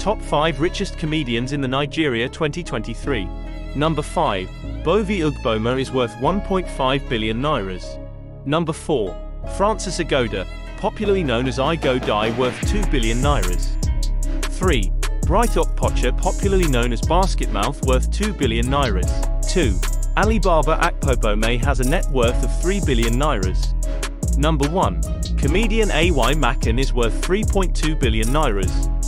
Top 5 Richest Comedians in the Nigeria 2023. Number 5. Bovi Ugboma is worth 1.5 billion nairas. Number 4. Francis Agoda, popularly known as I Go Dye worth 2 billion nairas. 3. Bright Okpocha popularly known as Basketmouth, worth 2 billion nairas. 2. Alibaba Akpobome has a net worth of 3 billion nairas. Number 1. Comedian AY Makun is worth 3.2 billion nairas.